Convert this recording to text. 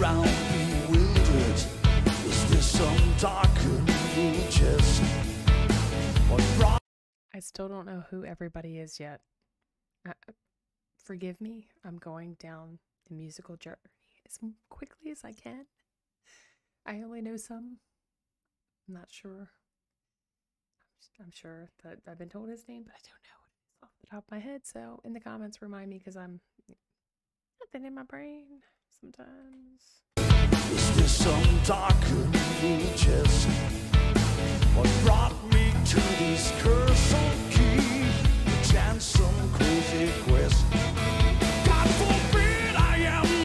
around bewildered. Is some brought I still don't know who everybody is yet. Uh, forgive me. I'm going down the musical journey as quickly as I can. I only know some. I'm not sure. I'm, sure that I've been told his name, but I don't know off the top of my head. So in the comments, remind me because I'm nothing in my brain sometimes. Is this some dark jest? What brought me to